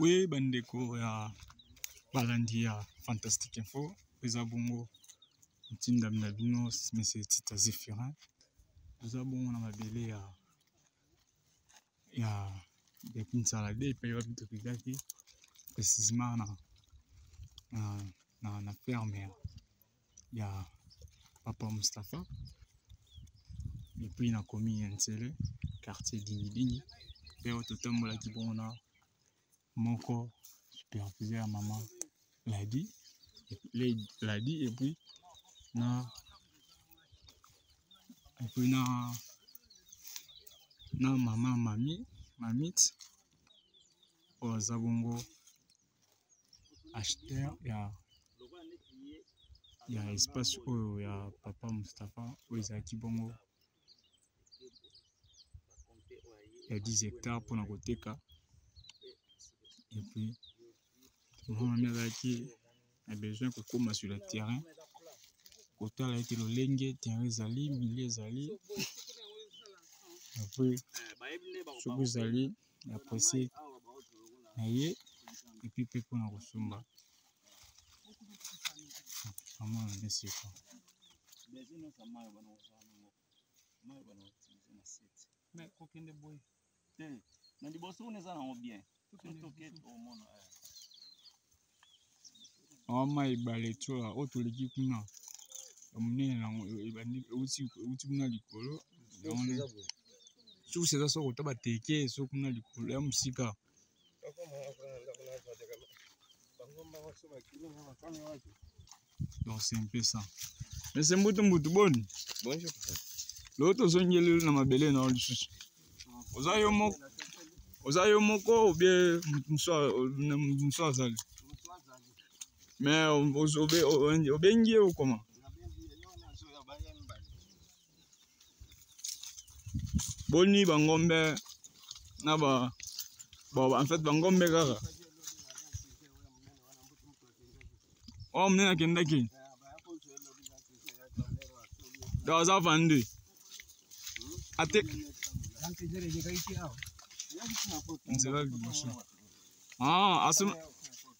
we bandeko ya balandi ya fantastique info eza bongo ntindami na bino monsieur tita zephirin toza bongo na mabele ya ya ya kinsala de epai wapi tokendaki précisement na na, na, na ferme ya ya papa Mustapha epuis na komi ya nsele quartier dingilingi mpe oyo totambolaki bongo na moko superviseur ya mama ladi ladi epuis na epuis na na mama mami mamit oyo aza bongo acheteur ya ya espace oyo ya papa Mustapha oyo ezalaki bongo ya 10 hectares mpona koteka epuis mwana azalaki na besoin ya kokóma sur le terrain kotala ete lolenge terrain ezali milie ezali epuis soki ezali ya presse na ye epuis mpe mpona kosomba amona nde siko mais kokende boye te na liboso kuna eza nango bien soki toke omona awa mai ebale tyola oyo toleki kuna ya monene yango ebandi euti kuna likolo source eza soko ta bateke so kuna likolo ya mosika donc c'est un peu ça mais c'est mbutu mbutu boni bonjour lelo tozongeli na mabele na yo lisusu oza yo moko oza yo moko obie mosusu azali mais obengi ye okoma boni bangombe na ba bon en fait bangombe kaka oyo oh, monene akendaki donc aza vandi ate nzela liboso ah,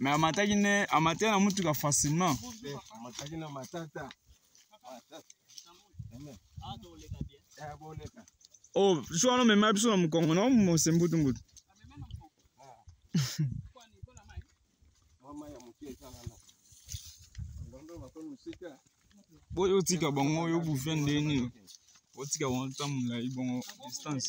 mais amataki nde amataki na motuka facilement amataki na matata oh biso wana omema biso na mokongo na mosembutumbutu boyo otika bango oyo bufe ndeni otika bango ta molai bongo distance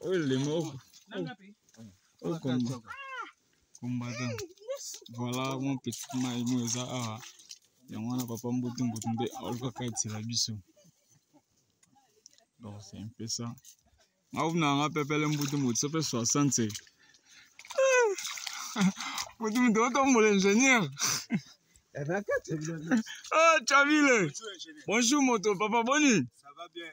oyo lema okombata voilà mon petit mai mo eza awa yango wana papa mbutu mbutu nde alukaka etela biso donc c'est un peu ça auna nga pepele mbutu mbutu sope 60 mbutu mbutu otombola ingénieur Ah, Chavile Bonjour, moto, papa Boni Ça va bien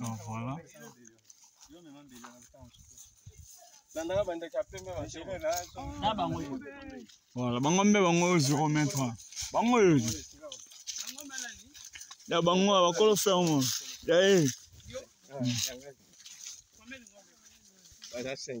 Donc voilà. Voilà, bango mbe bango oyo zero mètre wana. Bango oyo. Ya bango ya bakolo ferme. Ya ye. Baza 5.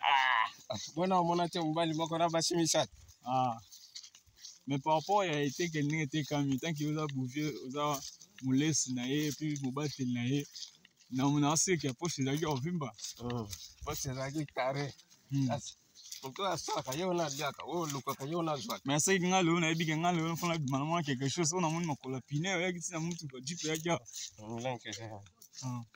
Ah, bona omona te mobali moko na basi misato ah. mais par rapport ya eteke ndenge etekami tanke oza bouvier oza molesi na ye epi mobateli na ye namona aseke ya poche ezalaki ya kovimba oh, poche ezalaki kare hmm. moto asalaka ye wana aliaka oyo olukaka ye wana azwaka mais aseki ngai lelo nayebike ngai lelo mfona bima na mwana quelque chose oyo namoni makolo ya pine oyaki ntina motuka jipe yaki awa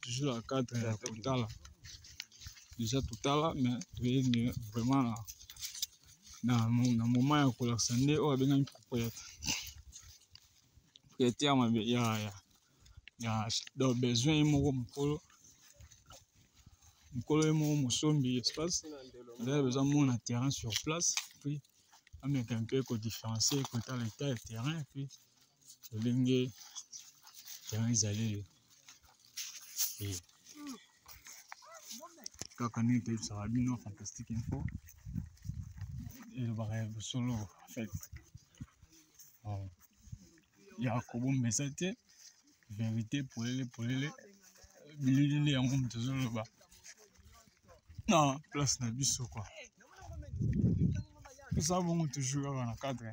toujours na cadre ya totala déjà totala mais toyei nde vraiment na na, na moment ya kolakisa nde oyo abengami propriété propriété ya mabe ya ya ya donc besoin ye moko mokolo mokolo ye moko mosombi espace azali besoin mona terrain sur place puis ameka mpe kodifferencie kotala eta ya terrain puis lolenge yango ezali yo eh. kaka nini toyebisaka bino fantastique info elobaka ya bosolo en fait oh. ya kobombesa te verité polele polele bilili nde yango moto ezoloba na place na biso kua toza bongo toujours kaka na cadre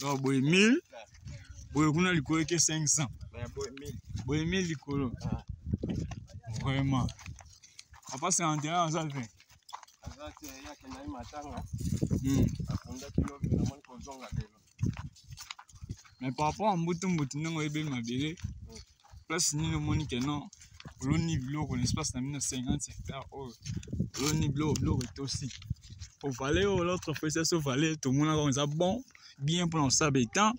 donc boye 1000 boye kuna likolo eke 500 boye 1000 likolo ah. vraiment papa 51 aza 20 azaki eyake na ye matanga hmm. afundaki lobi namoni kozonga lelo mais par rapport ya mbutu mbutu ndenge oyebeli mabele place nini omoni ke non oloni biloko na espace na 1950 hectare oyo oloni biloko biloko etosi ovale oyo l'autre fois esi asovale tomonaka eza bon bien mpona kosala betan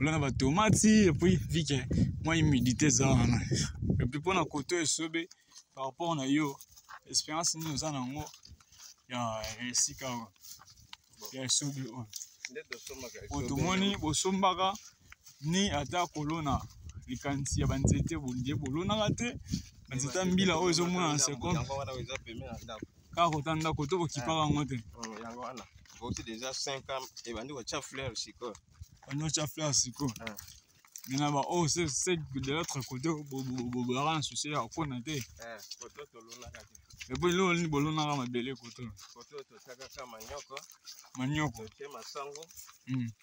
olona batomati epuis vike mwa humidité eza wana epuis mpona koto esobe par rapport na yo expérience nini oza na yango ya esika oyo ya esobe oyo oyo tomoni bosombaka ni ata kolona likanisi ya banzete bondie bolonaka te banzete ya mbila oyo ezomona na second kaka kota ndako to bokipaka yango te ebandi kotya fleur sikoyo bandi kotya fleur sikoyo mais na baoyo se de l'autre côté bobaka na susi ya kokona te epo eloko nini bolonaka mabele koto manioko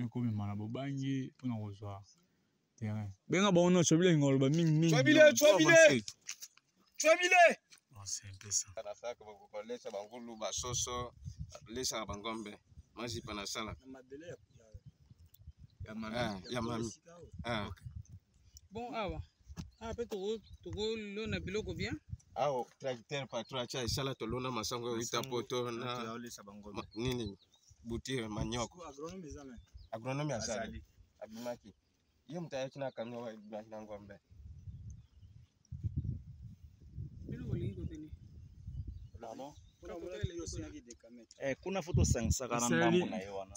ekomema na bobangi mpona kozwa terrain benga bango nyonso bilengi koloba mingi mingi cwabile cwabile cwabile nasalaka bakokolesa bangulu basoso lesaka bangombe mazipa nasalaka ya mami ah, ah. bon awa awa mpe tokolona biloko bien awa tracteur patron atia esala tolona masango ya wita poto na nini butire manioko agronome azali abimaki ye moto ayaki na kamio abimaki na ngombe eh, kuna foto osangisaka na ndambo na ye wana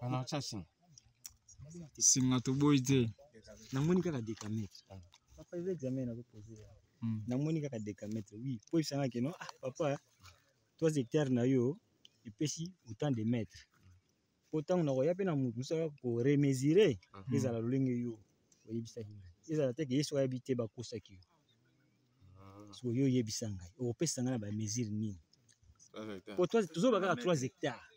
Wana cha singa. Singa toboyi te. Namoni kaka dekamete. Papa eza examen na poser. Hmm. Namoni kaka dekamete. Oui, po isanga ke non. Ah papa, toi secteur na yo epesi autant de mètres. Po tango na koya pe na mutu musala ko remesurer hmm. ezala lolenge yo. Oyebisaki ngai. Ezala te ke yesu ayebi te bakosaki yo. Hmm. Soki yo oyebisa ngai, okopesa ngai na ba mesure nini? Po tozoba kaka 3 hectares.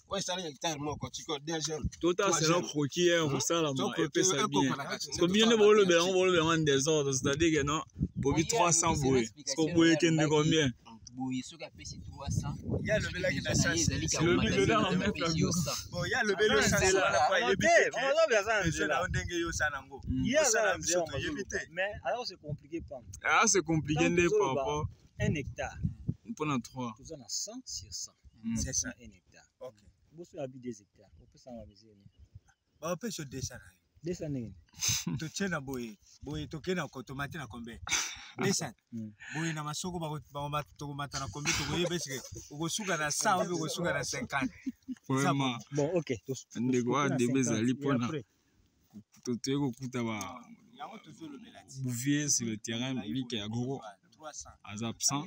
oyo esali hectare moko sikoyo deux jeunes tota sela croki ye kosalama epesa bien ko bino nde bolobela yango bolobela yango en désordre c'est-à-dire que non bobi 300 boye siko boye kende combien boye soki apesi 300 ye alobelaki na saboye alobeli osaoza ndenge yo oza nango osala biso toyebi te aa se complique nde papa un hectare mpona 3 toza na 100 sur 100 500 1 hectare okay boso ya bi 2 hectare opesa nga mesure ni ba opesa 200 na yo 200 nini to tena boye boye to kena ko tomate na kombe 200 hmm. boye na masoko ba ba ma to mata na kombe to boye besike okosuka na 100 okosuka na 50 vraiment bon okay to ndeko wa debezali pona toye kokuta ba bouvier sur le terrain bike ya gogo aza absent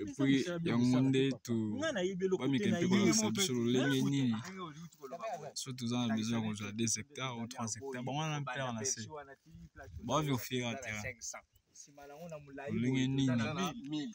epuis yango nde tobamika mpe kolakisa biso lolenge nini so toza na besoin ya kozwa 2 hectare ou 3 hectare bango wana mpere na se baoviofiera terrain lolenge nini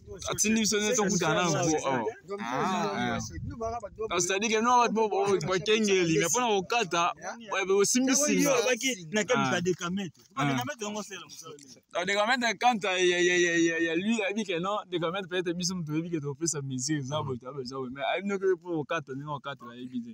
atindi biso nde tokutana na yango kasi sadike no bakengeli me mpona kokata osimbi singa dekamete kanta ya lui ayebi ke non dekamete peut-être biso moto oyebi ke tokopesa mesure eza boye eza boye mais ayebi noki mpo kokata ndenge kokatela ayebi te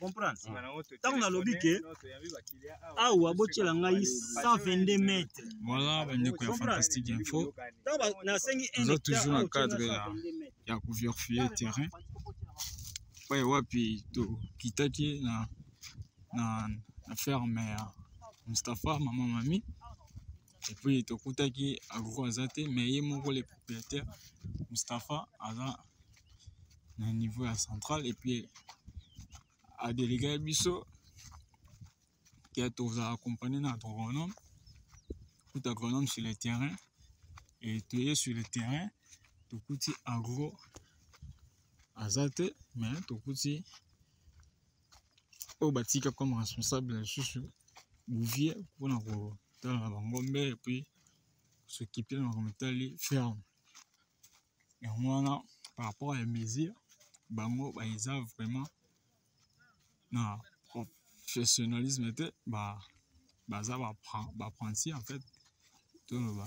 comprendre ntango nalobi ke awa botyela ngai 122 mètre voilà bandeko ya fantastique info toza toujours na cadre ya, ya couverfie terrain oyo wapi tokitaki na, na, na ferme ya mustapha mama mami et puis tokutaki agro aza te mais ye moko le propriétaire Mustapha aza na niveau ya central et puis adelega biso ke tozala accompagné na agronome kuta agronome sur le terrain et toye sur le terrain tokuti agro aza te mais tokuti oyo batika comme responsable lisusu bouvier mpona kotala na bangombe epui kosokipe na makambo etali ferme yango wana par rapport ya mesure bango baeza vraiment na professionnalisme te baza bapranti en fait toloba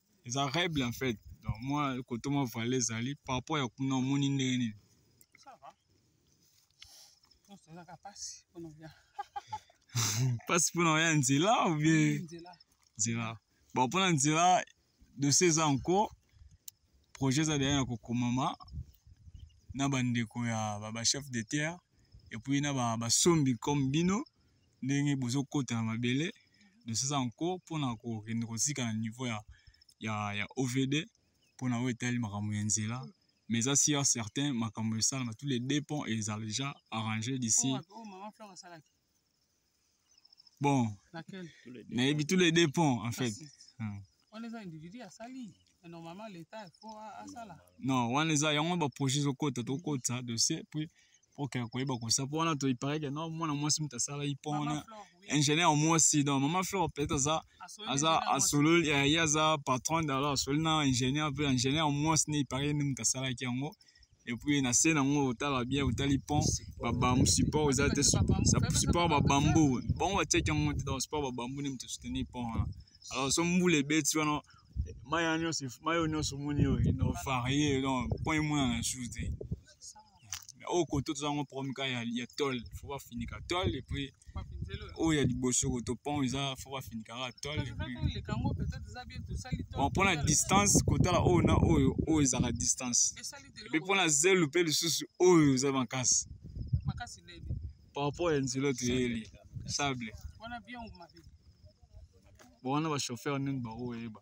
eza règle en fait donc moi kote mwa vale ezali par rapport ya kuna omoni ndenge nini mpasi mpona oya nzela ou bien nzela bon mpona nzela dossier eza nko projet eza deya na kokomama na bandeko ya bachef de terre epuis na basombi comme bino ndenge bozokota na mabele de ces encore mpona kokende kozika na niveau ya, ya, ya ovd mpona oyo etali makambo ya nzela mais eza sur certain makambo esalama tous les deux ponts eza déjà arrangé d'ici oh, oh, bon nayebi tous les deux ponts en fait ah, wana eza individu asali mais normalement l'état il faut a- asala non wana eza yango baprojet ezokota tokotisa dossier puis pokea koyeba kosala mpo wana toipare ke non mwana mwasi moto asalaki mpo Maman wana Flore, oui. ingénieur ya mwasi donc mama flore peut-être aza Asololi aza ingénieur ya mwasi. asololi eh, ye aza patron de alors asololi na ingénieur mpe ingénieur ya mwasi ne ipare nde moto asalaki yango epuis na se nango otala bien otali pont babambu support eza te support babambu bango batiaki yango te donc support babambu nde moto esoutenir pont wana alors so mbula ebeti wana mai ya nyonso mai oyo nyonso omoni oyo enovarie donc pont emonana lisusu te oyo koto toza yango problème kaka ya tole fo bafinika tole epuis oyo ya liboso koto pont eza fo bafinikaka tole mpo na distance kotala oyo na oyo oyo ezalaka distance epe mpo na zelu mpe lisusu oyo eza makasi par rapport ya nzela toyeli sable wana bachauffeur nini bakoyeba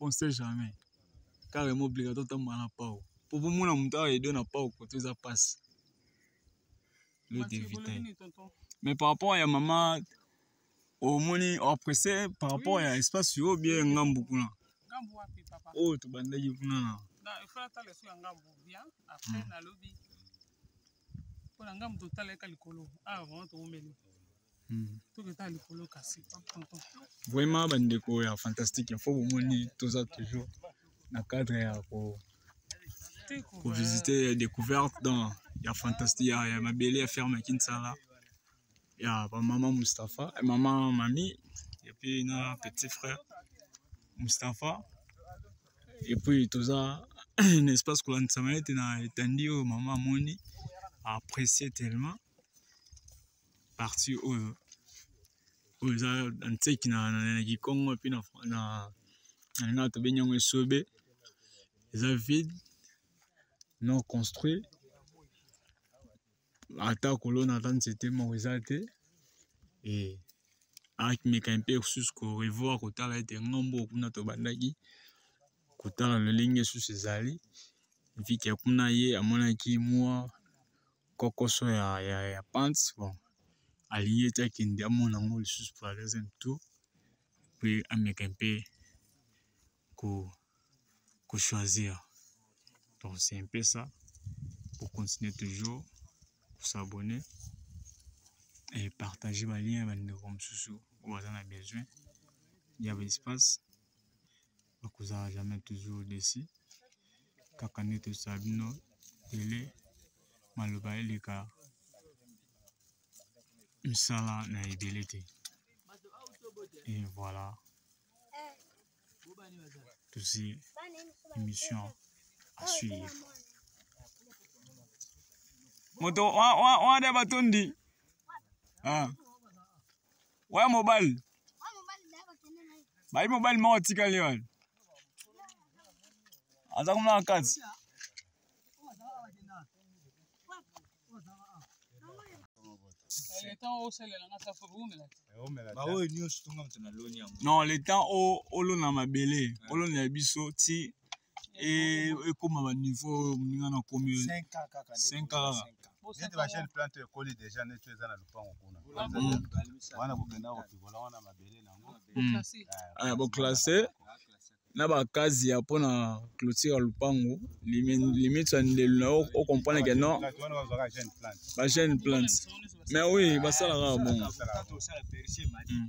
on sait jamais carrément obligatoire otambola na pao mpo bomona moto awa edo na pao koto eza mpasi le devite mais par rapport ya mama omoni oapresse par rapport ya espace yo bie ngambu kuna oyo tobandaki kuna na mpo na ngambu totalaka likolo awa vraimen toumeli Hmm. vraiment bandeko ya fantastique info bomoni toza toujours na cadre ya ko kovisite ya découverte dans ya fantastique ya, ya mabele ya ferme kinsala ya bamama mustapha eh, mama mami epuis na petit frère mustapha epuis toza na espace kolandisama ete na etandi oyo mama amoni apprécie tellement parti oyo oyo eza nseki na, na, na kikongo mpe na, na, na lingala tobengi yango esobe eza vide non construit ata kolona ata nzete moko eza te e ameka mpe susu korevoir kotala ete ngambo kuna tobandaki kotala lolenge susu ezali vike kuna ye amonaki mwa kokoso ya, ya, ya pants bon alingi ete akende amona yango lisusu pour la deuxième tour mpe ameka mpe ko kochoisir donc c'est un peu ça pour continuer toujours kosabonner et partager balien ya bandeko mosusu oyo baza na besoin ya baespace bakozala jamais toujours desi kaka nde tosala bino tele maloba eleka misala na ebele te e voilà tosi émission à suivre moto wana batondi ah. oya mobali bayi mobali moko atikali wana aza kuna na kati non le temps olona mabele olonela biso ti eh, ekoma ba niveau oyo moninga na komi 5 kaka neti bachel plante ekoli deja neti eza na lopango kuna wana kokenda kopikola wana mabele nango boklasse hmm. ah, ah, na bakazi ya mpo na clôture ya lopango limite ya ndelu na yo ocomprendre ke non bajeune plante mais oui basalaka bongo hmm.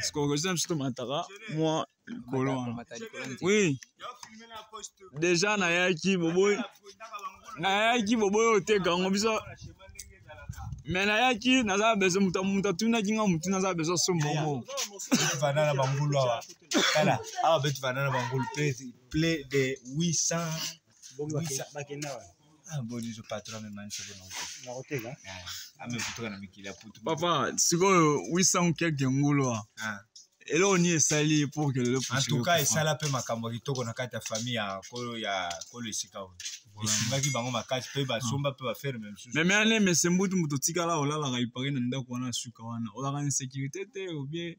sikokozwa biso tomataka mwa likolo wana wi deja nayaki boboyi nayaki boboyi oteka yango biso me nayaki naza na besoin moto moto atunaki nga motu naza na besoin so mbongo vanda na bangulu awa tala awa beti vanda na bangulu ple de 800 bongi bakenda wana ah, bolizo patro amemanisa bona nakoteka ah, amebutuka na mikili ya putu papa sikoyo 800 quelque ngulu wa ah. eloko nini esali pour que lelo antuka esala mpe makambo ya kitoko na kati ya famille ya kolo ya kolo esika oyo esungaki bango makasi mpe basomba mpe baferme mosusu meme ane mese mbutu moto otikala olalaka ipare na ndako wana suka wana olaka na sécurité te obie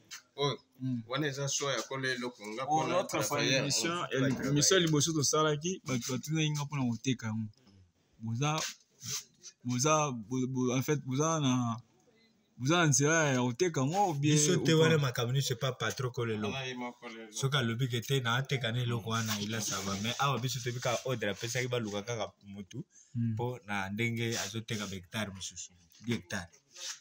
oyo hmm. wana eza swa ya kola eloko nga oh, mission liboso tosalaki bato batunaki nga mpona koteka yango boza boza en fait boza na boza na nzela ya koteka yango biso te wana makambo nyonso epa patro kolelo soki alobi ke te naateka na eloko wana elasava mais awa biso toyebi kaka ordre apesaki baluka kaka motu mpo hmm. na ndenge azoteka bahectare mosusu bi hectare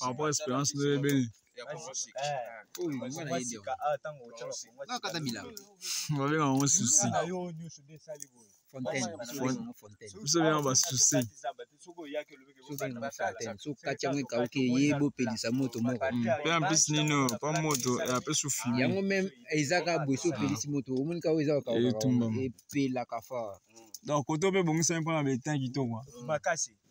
Papa Esperance nde ebeni. Babenga yango susi. Biso benga ba susi. sokati yango ekauki eye bopelisa moto moko mpe en plus nino pa moto apesi ofimi yango meme ezaka boye so opelisi moto omoni kao eza Etumbama. epelaka fort donc koto mpe ebongisami mpo na betin kitoko makasi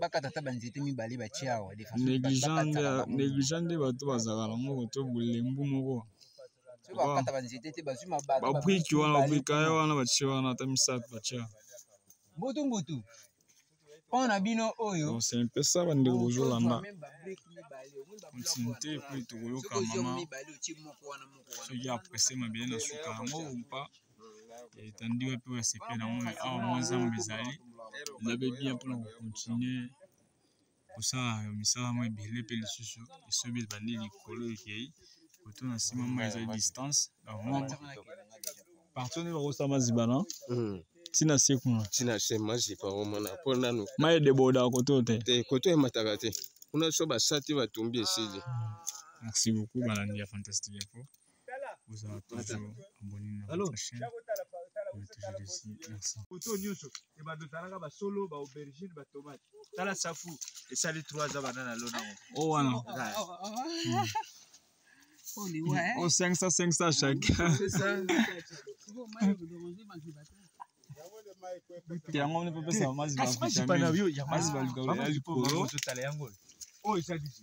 bakata ata banzete mibale batie awa negligence nde bato bazalaka nango koto bolembu moko bakata banzete te bazwi babriki wana babrika ye wana batie wana ata misato batie mbutu mbutu mpo na bino oyo sempesa bandeko bozolanda kontinite mpo tokoyoka mama soki aprese mabele na suka yango mpa etandi wapi oyo asepele na moi awa mwa nzambe ezali ezabe bien mpona kokontinue kosala misala mwa ebele mpe lisusu esobi ebandi likolo ekei koto na nsima mwa eza distance na moko partout nde bakosala maziba na hmm. tina se kuna tina se maziba omona mpo nanu mai edeboda koto te te koto emataka te kuna so basati batumbi esili merci beaucoup balandi ya fantastique info bozala toujours abonné na votre chaîne on est toujours ici merci poto nyonso ebanda ozalaka basolo ba aubergine ba tomate tala safu esali 3 ans banda na lona ngo o oh, wana o 500 500 chaque yango ne pepesa mazi bavitamine mazi balikolo oyo ezalisi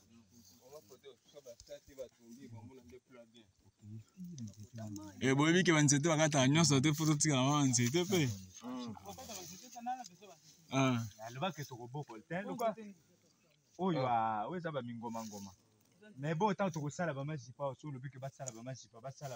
Eh, boyebi ke banzete bakataka nyonso te mpo totika na mwa nzete mpe alobaki tokobokol te oyo oyo eza bamingomangoma mais bo ntango tokosala bamazipa oso olobi ke basala bamazipa basala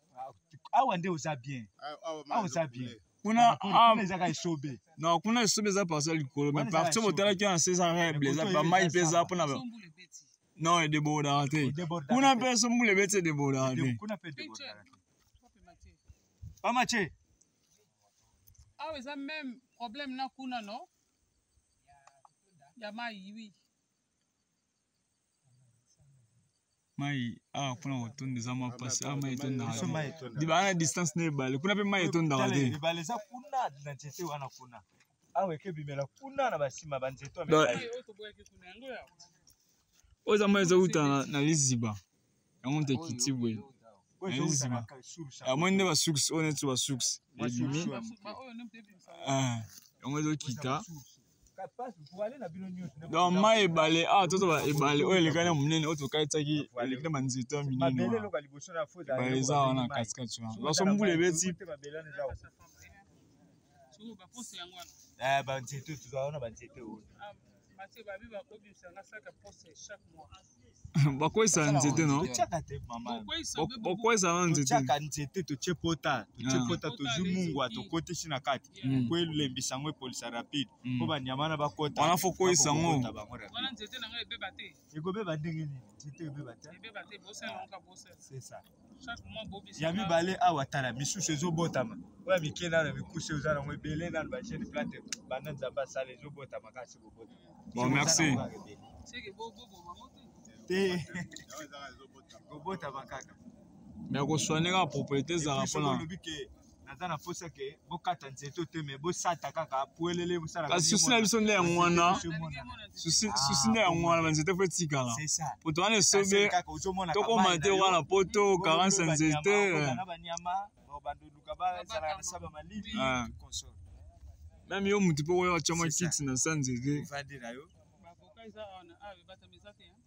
awa nde oza bien awa oza bien kuna ah, ah. ezaka esobe non kuna esobe eza parcelle likolo mais partie botalaki wana se eza règle eza bamai mpe eza mpona non edebordaka te kuna mpe esombula ebeti edebordaka te pamache awa eza même problème na kuna no ya mai oui mai awa ah, kuna kotonda eza mwa mpasi awa ah, mai etondaka libala na distance na ebale kuna mpe mai etondaka te ebale eza kuna na nzete wana kuna awa eke ebimela kuna na basima banzete oyo eza mai ezowuta na liziba yango moto ekiti boye nsima yamoni nde basukusi oyo neti basukusi ebimi yango ezokita donc ma ebale awa ah, tozoba ebale oyo elekani na monene oyo tokatisaki eleki na banzete ya minene ebale eza wana katikati wana loso mbula ebeti banzete tozala wana banzete oyo bakweyisa na nzete no bakweyisa na nzetetyaka nzete totye pota totye ah. pota tozwi mungwa tokotisi na kati hmm. po elembisa yango epolisa rapide po hmm. banyama na bakota wana fo kweyisa yango ekobeba ndenge nini nzete ebeba te ya mibale awa tala misusu ezobotama oya mike nano mikuse oza nango ebele nano bajeune plante banda nzambe asala ezobotama kasi kobota bon merci te kobotama kaka me koswaneka propriété ezalaka mpona naza na posa ke bokata nzete te me bosata kaka puelele bosala kasi susi na biso nde yango wana susi ah, nde yango wana banzete fo etikala poto wana esobe tokoma te wana poto karansa nzete meme yo motu mpe oyo atyama kiti na sa nzete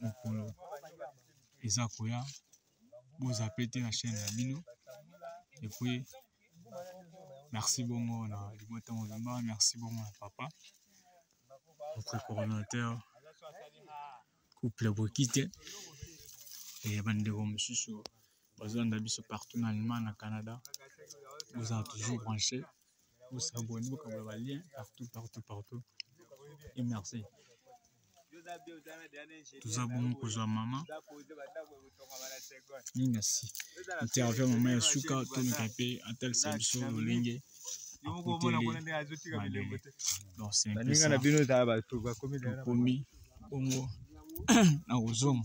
mokolo eza koya boza pe te na chaîne na bino epuis merci bongo na libota mobimba merci bongo na papa notre coordinateur couple bokite e bandeko mosusu bazolanda biso partout na allemagne na canada bozala toujours branché bosabone bokabola balien partout partout partout et merci toza bongo kozwa mama mingi merci interview mama ya suka tomeka mpe atalisa biso lolenge baninga na bino ezala bato bakomi bongo na kozonga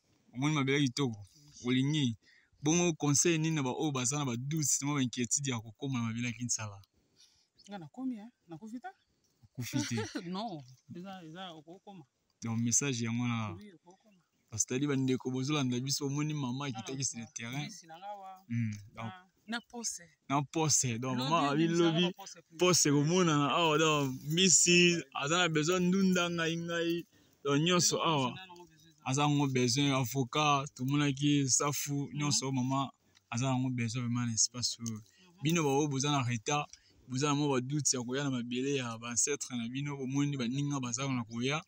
omoni mabele kitoko olingi bongo conseil nini na baoyo baza na badoute sima bainquiétude ya kokoma na mabele ya kinsala nga nakomi eh, nakufi te okufi te non eza eza okokoma donc message yango na parce que tali bandeko bozolanda biso omoni mama akitaki sur le terrain hmm, donc ah. na pose na pose donc mama abi lobi pose komonana awa donc mbisi aza na besoin ndunda ngai ngai donc nyonso awa aza yango besoin ya avocat tomonaki safu nyonso oyo mama aza yango besoin vraiment na espace oyo bino baoyo boza na retard boza na mwa badoute ya koya na mabele ya baancetre na bino bomoni baninga baza na koya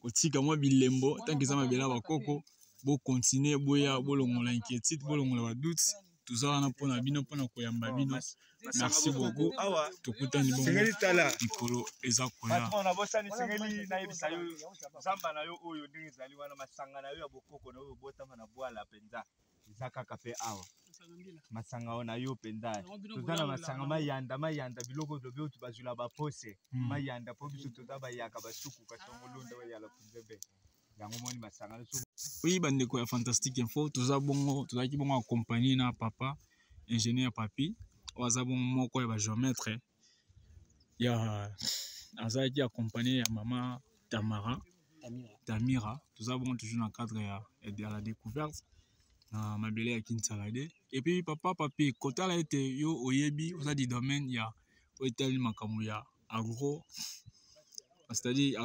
kotika mwa bilembo ntango eza mabele ya bakoko bokontinue boya bolongola inquiétude bolongola badoute toza wana mpo na bino mpo na koyamba oh, bino merci beaucoup awa tokutani bongosengeli tala likolo eza koyana bosani sengeli nayebisa yo zamba na yo oyo ndenge ezali wana masanga na yo ya bokoko na oyo obotama na bwala mpenza eza kaka mpe awa masanga oyo na yo mpenza toza na masanga mayanda mayanda biloko lobi oyo bazwila bapose hmm. mayanda mpo biso toza bayaka basuku kasongolonda ah. bayala mpenza mpe yango moni basangani so oui bandeko ya fantastique info toza bongo tozalaki bongo accompagné na papa ingénieur papi oyo aza bongo moko ya bageometre ya azalaki accompagné ya mama tamara tamira toza bongo toujours na cadre ya, ya la découverte na mabele ya kinsalade epuis papa papi kotala ete yo oyebi oza di domaine ya oyo etali makambo ya agro c'est-à-dire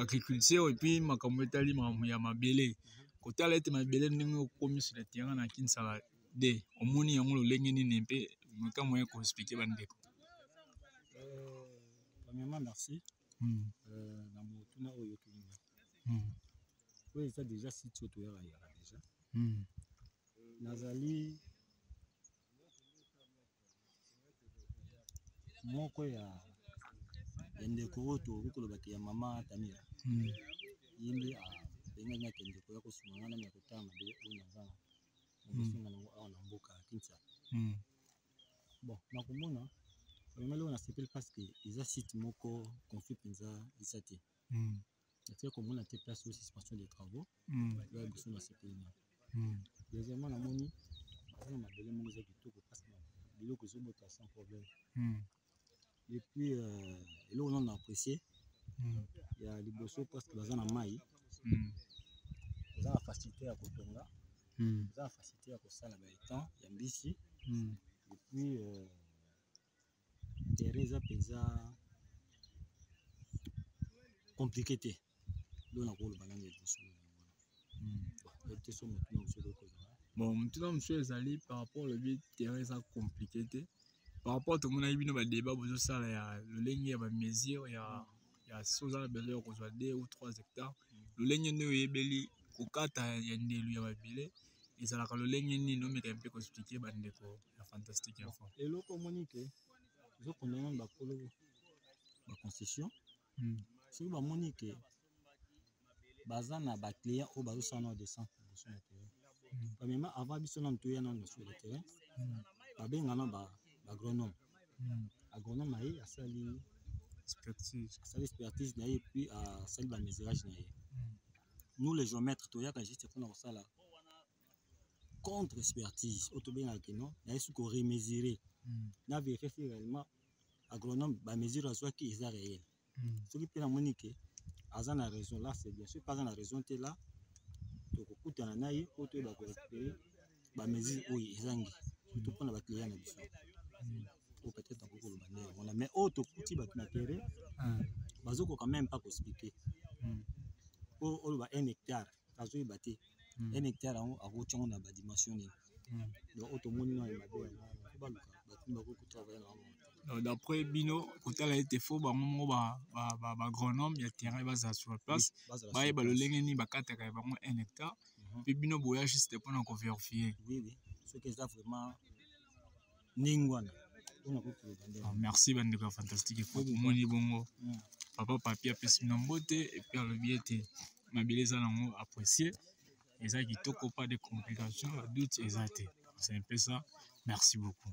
agriculture et puis makambo etali makambo ya mabele kotala ete mabele ndenge okomi sur le terrain na kinsala de omoni yango lolenge nini mpe moka moyen koexplike bandeko euh, premièrement merci hmm. euh, na motuna oyo otunga hmm. oyo eza déjà site oyo toyaka yaka déjà hmm. nazali moko ya ya ndeko oyo tokoki kolobaki ya mama tamira hmm. ye nde abengaki na kende koya kosunga ngai nami ya kotala mabe oyo naza na kosunga hmm. nango awa na mboka kinsa hmm. bon nakomona vraiment leo nasepeli parce que eza site moko conflit mpenza eza te mm. natika komona te place oyo suspension de travaux hmm. ya liboso na sepeli na hmm. deuxièmement namoni aza na mabele moko eza kitoko parce que biloko ezobota sans problème hmm. et puis euh, eloko nano na apprécier ya liboso parce que baza na mai eza na facilité ya kotonga eza na facilité ya kosala baetan ya mbisi et puis euh, terrain eza mpenza compliqué te do nakoloba nanga liboso te so motuna mosusu okozala bon motuna mosusu ezali par rapport olobi terrain eza compliqué te par rapport tomonaki bino badeba bozosala ya lolenge ya bamesure ya ya soki oza na besoin ya kozwa 2 ou 3 hectares lolenge nde oyebeli kokata ya ndelu ya mabele ezalaka lolenge nini omeka mpe koexplike bandeko ya fantastique info eloko omoni ke ezokunda nano bakolo baconcession hmm. soki bamoni ke baza na ba clients oyo bazo sala na descente liboso na terrain bamema avant biso nanu toya nanu na sur le terrain babenga na ba agronome agronome aye asali asali expertise na ye puis asali ba mesurage na ye nous les géomètres toyaka juste mpona kosala contre expertise oyo tobengaka kino naye soki koremesurer na verifie si réellement agronome bamesure azwaki eza réel mm. soki mpe namoni ke aza na raison là c'est bien soki mpe aza na raison te là tokokutana na ye mpo toyeba korecupere bamesure oyo ezangi surtout mpo na baclient na biso mm. oyo peut-être akoki koloba nde yango na mais oyo tokuti bato na terrain mm. bazokoka même pas koexplike mpo oloba un hectare azoyeba te un hectare yango akotya yango na badimension nini donc oyo tomoni na mabe yango po baluka bato bakoki kotravaille na bango Donc, d'après bino kotala ete fo bango moko ba- ba- ba- bagronome ya terrain bazala sur place bazala sur bayeba place. lolenge nini bakataka ya bango un hectare Mhm. mpe bino boya juste mpo na koverifie Oui, oui. Ce que ça vraiment ndenge wana ah, merci bandeko ya fantastique po bomoni bongo hmm. papa papi apesi bino mbote epuis alobi ete mabele eza nango apprécie eza kitoko pas de complication badoute eza te c'est un peu ça merci beaucoup